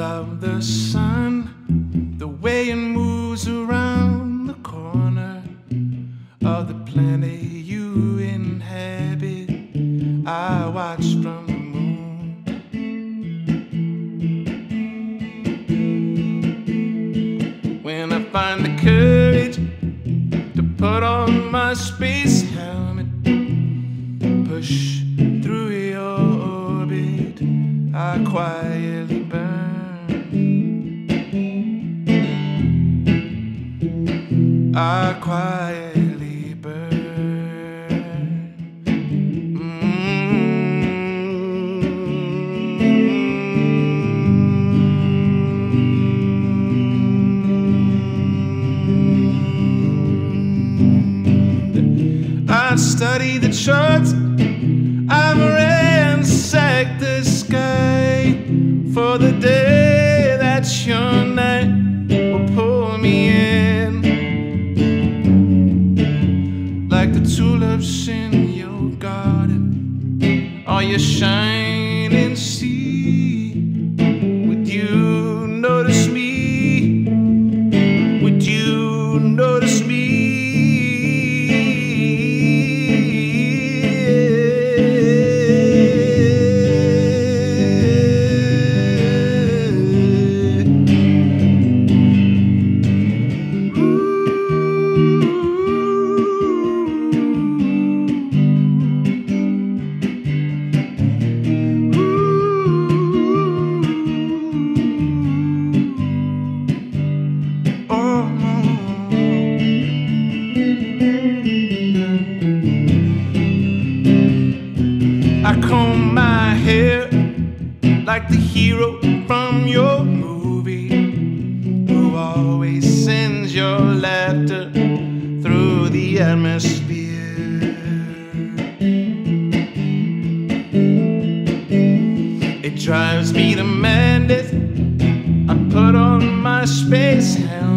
of the sun, the way it moves around the corner of the planet you inhabit. I watch from the moon. When I find the courage to put on my space helmet, push through your orbit, I quietly I quietly burn. I study the charts. I've ransacked the sky for the day that your night garden I comb my hair like the hero from your movie who always sends your laughter through the atmosphere. It drives me to madness. I put on my space helmet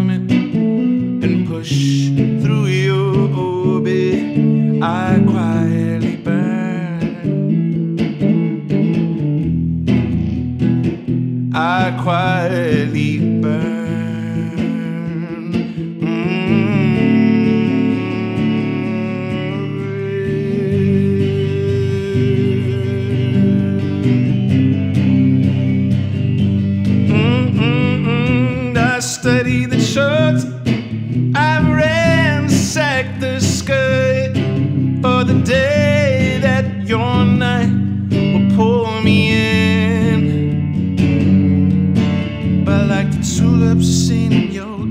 Quietly burn. Mm-mm-mm. I study the charts. I've ransacked the sky for the day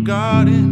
garden.